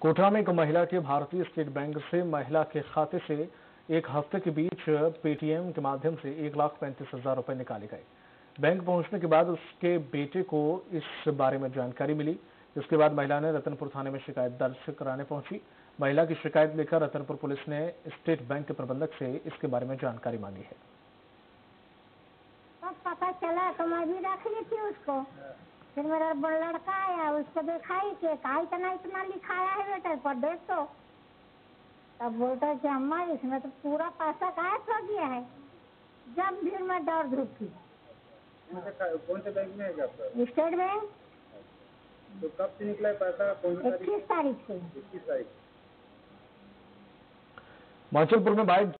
कोटा में एक महिला के भारतीय स्टेट बैंक से महिला के खाते से एक हफ़्ते के बीच पेटीएम के माध्यम से एक लाख पैंतीस हज़ार रुपए निकाले गए। बैंक पहुँचने के बाद उसके बेटे को इस बारे में जानकारी मिली। इसके बाद महिला ने रतनपुर थाने में शिकायत दर्ज कराने पहुँची। महिला की शिकायत लेकर रतनपुर पुलिस ने स्टेट बैंक के प्रबंधक से इसके बारे में जानकारी मांगी है। पता चला तो मैं भी रख ली थी उसको फिर मेरा बड़ा लड़का आया उसको दिखाई कि कहा इतना इतना लिखाया है बेटा पर देख। तो तब बोलता है कि अम्मा इसमें तो पूरा पैसा गायब हो गया है। जब भी मैं डर धूपी कौन से खा- कौन से बैंक में है आपका? State Bank. तो कब से निकला है पैसा? कौन सी इक्कीस तारीख से। इक्कीस तारीख। माचलपुर में बाइक